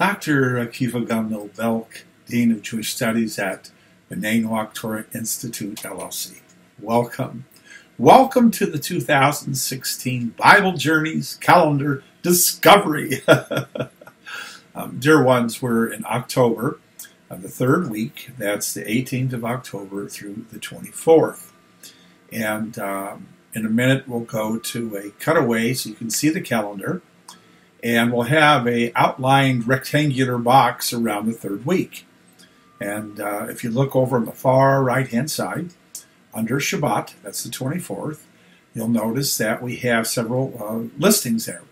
Dr. Akiva Gamliel Belk, Dean of Jewish Studies at B'nai Torah Institute, LLC. Welcome. Welcome to the 2016 Bible Journeys Calendar Discovery. um, dear ones, we're in October, uh, the third week. That's the 18th of October through the 24th. And um, in a minute, we'll go to a cutaway so you can see the calendar and we'll have a outlined rectangular box around the third week. And uh, if you look over on the far right hand side, under Shabbat, that's the 24th, you'll notice that we have several uh, listings there.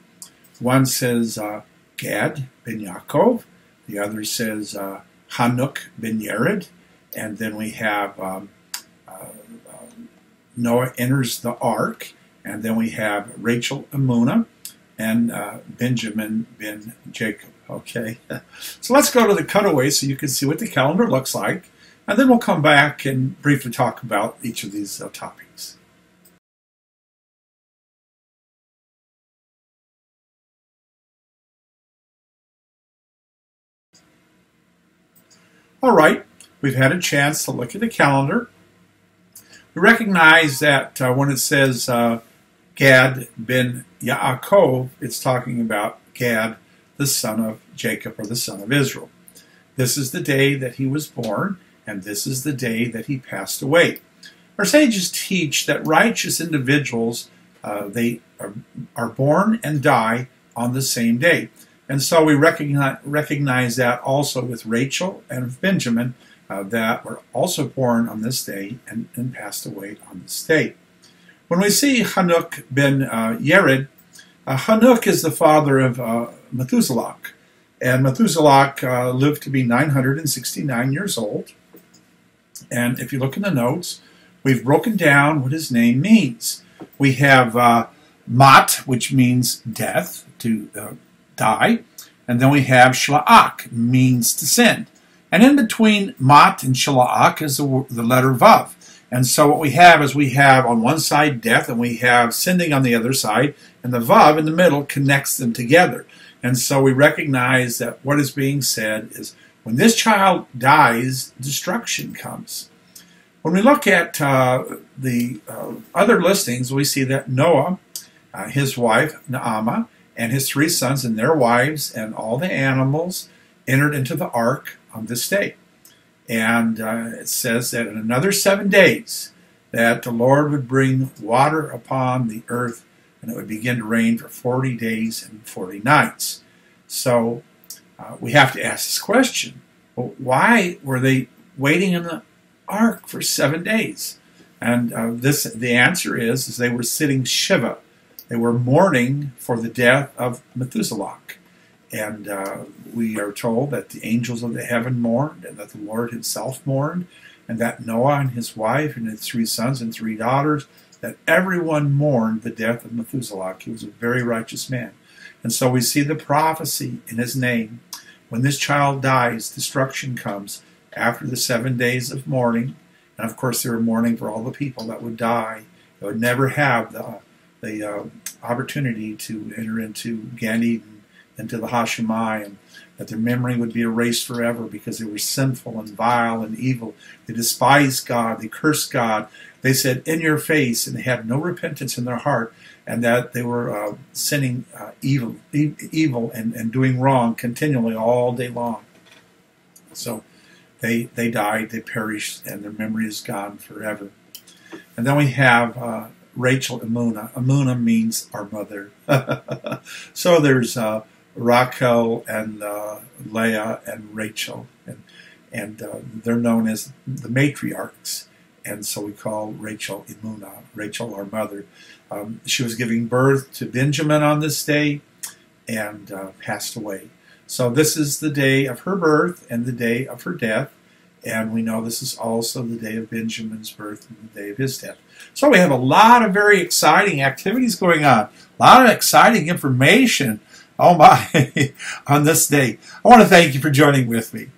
One says uh, Gad ben Yaakov, the other says uh, Hanuk ben Yared, and then we have um, uh, uh, Noah enters the ark, and then we have Rachel Amuna, and uh, Benjamin ben Jacob. Okay, so let's go to the cutaway so you can see what the calendar looks like, and then we'll come back and briefly talk about each of these uh, topics. All right, we've had a chance to look at the calendar. We recognize that uh, when it says uh, Gad ben Yaakov, it's talking about Gad, the son of Jacob or the son of Israel. This is the day that he was born, and this is the day that he passed away. Our sages teach that righteous individuals uh, they are, are, born and die on the same day, and so we recognize, recognize that also with Rachel and Benjamin uh, that were also born on this day and, and passed away on this day. When we see Hanuk ben uh, Yered, uh, Hanuk is the father of uh, Methuselah, and Methuselah uh, lived to be 969 years old. And if you look in the notes, we've broken down what his name means. We have uh, Mat, which means death, to uh, die, and then we have Shla'ak, means to send. And in between Mat and Shla'ak is the, the letter Vav. And so what we have is we have on one side death and we have sending on the other side, and the Vav in the middle connects them together. And so we recognize that what is being said is when this child dies, destruction comes. When we look at uh, the uh, other listings, we see that Noah, uh, his wife, Naamah, and his three sons and their wives and all the animals entered into the ark on this day. And uh, it says that in another seven days, that the Lord would bring water upon the earth, and it would begin to rain for 40 days and 40 nights. So uh, we have to ask this question well, why were they waiting in the ark for seven days? And uh, this, the answer is, is they were sitting Shiva. They were mourning for the death of Methuselah. And uh, we are told that the angels of the heaven mourned, and that the Lord himself mourned, and that Noah and his wife and his three sons and three daughters, that everyone mourned the death of Methuselah. He was a very righteous man. And so we see the prophecy in his name. When this child dies, destruction comes after the seven days of mourning. And of course, they were mourning for all the people that would die, that would never have the, the uh, opportunity to enter into Gan Eden into the Har Shamayim, that their memory would be erased forever because they were sinful and vile and evil. They despised God, they cursed God. They said, In your face, and they had no repentance in their heart, and that they were uh, sinning uh, evil, e- evil and, and doing wrong continually all day long. So they, they died, they perished, and their memory is gone forever. And then we have uh, Rachel Amuna. Amuna means our mother. so there's uh, Rachel and uh, Leah and Rachel, and and uh, they're known as the matriarchs, and so we call Rachel Imuna, Rachel our mother. Um, she was giving birth to Benjamin on this day, and uh, passed away. So this is the day of her birth and the day of her death, and we know this is also the day of Benjamin's birth and the day of his death. So we have a lot of very exciting activities going on, a lot of exciting information Oh my, on this day. I want to thank you for joining with me.